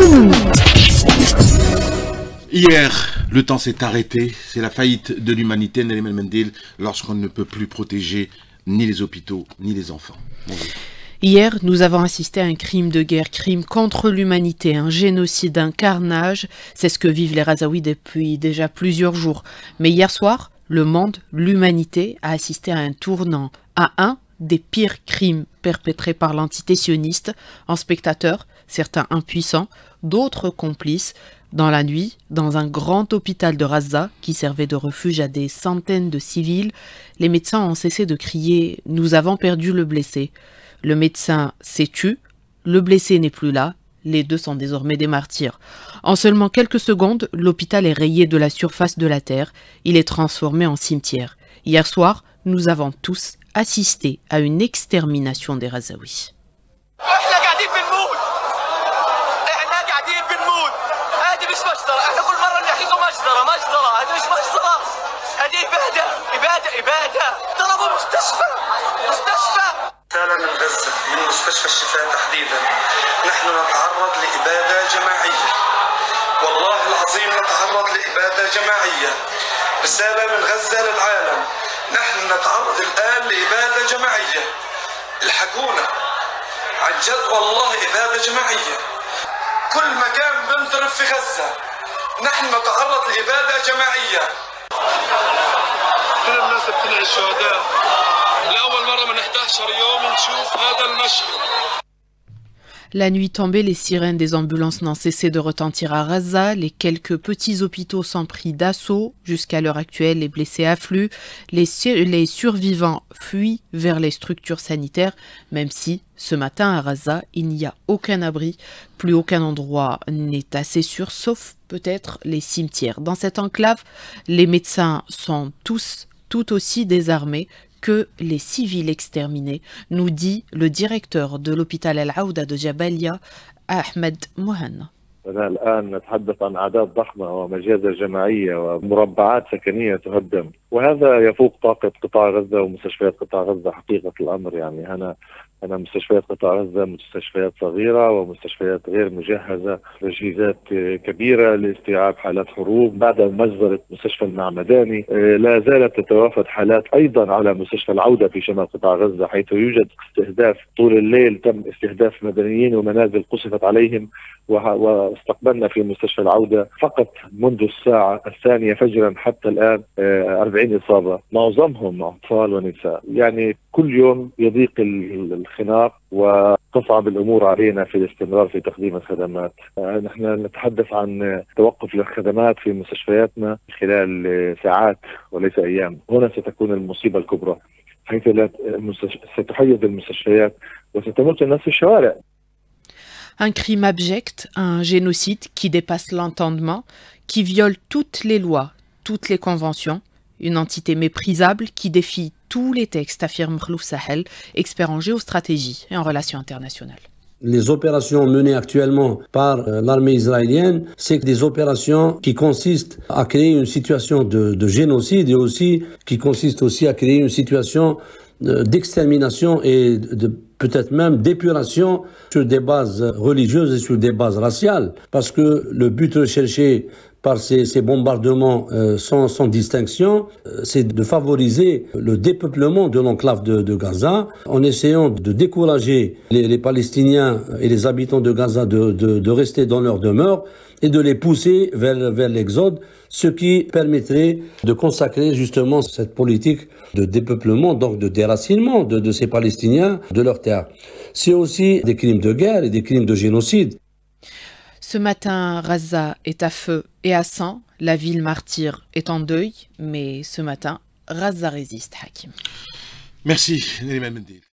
économie. Hier, le temps s'est arrêté. C'est la faillite de l'humanité, Nelly Mendil, lorsqu'on ne peut plus protéger ni les hôpitaux, ni les enfants. Hier, nous avons assisté à un crime de guerre, crime contre l'humanité, un génocide, un carnage. C'est ce que vivent les Razaouis depuis déjà plusieurs jours. Mais hier soir, le monde, l'humanité, a assisté à un tournant, à un des pires crimes perpétrés par l'entité sioniste, en spectateurs, certains impuissants, d'autres complices, dans la nuit, dans un grand hôpital de Raza qui servait de refuge à des centaines de civils, les médecins ont cessé de crier ⁇ Nous avons perdu le blessé ⁇ Le médecin s'est tu, le blessé n'est plus là, les deux sont désormais des martyrs. En seulement quelques secondes, l'hôpital est rayé de la surface de la terre, il est transformé en cimetière. Hier soir, nous avons tous assisté à une extermination des Razaouis. رسالة من غزة من مستشفى الشفاء تحديدا. نحن نتعرض لإبادة جماعية. والله العظيم نتعرض لإبادة جماعية. رسالة من غزة للعالم. نحن نتعرض الآن لإبادة جماعية. الحقونا عن جد والله إبادة جماعية. كل مكان بنضرب في غزة. نحن نتعرض لإبادة جماعية كل الناس بتنعي الشهداء لأول مرة من 11 يوم نشوف هذا المشهد La nuit tombée, les sirènes des ambulances n'ont cessé de retentir à Raza. Les quelques petits hôpitaux sont pris d'assaut. Jusqu'à l'heure actuelle, les blessés affluent. Les, les, survivants fuient vers les structures sanitaires, même si ce matin à Raza, il n'y a aucun abri. Plus aucun endroit n'est assez sûr, sauf peut-être les cimetières. Dans cette enclave, les médecins sont tous tout aussi désarmés que les civils exterminés, nous dit le directeur de l'hôpital Al-Aouda de Jabalia, Ahmed Mohan. الآن نتحدث عن أعداد ضخمة ومجازر جماعية ومربعات سكنية تهدم وهذا يفوق طاقة قطاع غزة ومستشفيات قطاع غزة حقيقة الأمر يعني أنا أنا مستشفيات قطاع غزة مستشفيات صغيرة ومستشفيات غير مجهزة تجهيزات كبيرة لاستيعاب حالات حروب. بعد مجزرة مستشفى المعمداني لا زالت تتوافد حالات أيضا على مستشفى العودة في شمال قطاع غزة حيث يوجد استهداف طول الليل تم استهداف مدنيين ومنازل قصفت عليهم واستقبلنا في مستشفى العودة فقط منذ الساعة الثانية فجرا حتى الآن 40 إصابة. معظمهم أطفال ونساء. يعني كل يوم يضيق الخناق وتصعب الأمور علينا في الاستمرار في تقديم الخدمات، نحن نتحدث عن توقف للخدمات في مستشفياتنا خلال ساعات وليس أيام، هنا ستكون المصيبة الكبرى حيث ستحيد المستشفيات وستموت الناس في الشوارع. Un crime abject, un génocide qui dépasse l'entendement, qui viole toutes les lois, toutes les conventions, une entité méprisable qui défie tous les textes, affirme Khlouf Sahel, expert en géostratégie et en relations internationales. Les opérations menées actuellement par euh, l'armée israélienne, c'est des opérations qui consistent à créer une situation de, de génocide et aussi qui consistent aussi à créer une situation d'extermination et peut-être même d'épuration sur des bases religieuses et sur des bases raciales, parce que le but recherché par ces, ces bombardements euh, sans, sans, distinction, euh, c'est de favoriser le dépeuplement de l'enclave de, de, Gaza en essayant de décourager les, les, Palestiniens et les habitants de Gaza de, de, de, rester dans leur demeure et de les pousser vers, vers l'exode, ce qui permettrait de consacrer justement cette politique de dépeuplement, donc de déracinement de, de ces Palestiniens de leur terre. C'est aussi des crimes de guerre et des crimes de génocide. Ce matin, Raza est à feu et à sang. La ville martyre est en deuil, mais ce matin, Raza résiste, Hakim. Merci,